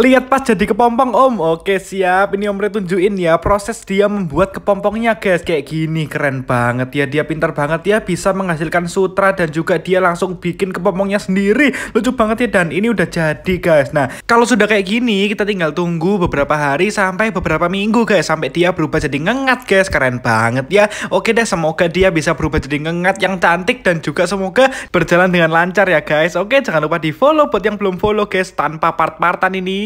Lihat pas jadi kepompong om. Oke siap. Ini om Re tunjukin ya Proses dia membuat kepompongnya guys. Kayak gini keren banget ya. Dia pintar banget ya Bisa menghasilkan sutra Dan juga dia langsung bikin kepompongnya sendiri. Lucu banget ya Dan ini udah jadi guys. Nah kalau sudah kayak gini Kita tinggal tunggu beberapa hari Sampai beberapa minggu guys Sampai dia berubah jadi ngengat guys. Keren banget ya. Oke deh semoga dia bisa berubah jadi ngengat yang cantik Dan juga semoga berjalan dengan lancar ya guys. Oke jangan lupa di follow Buat yang belum follow guys Tanpa part-partan ini.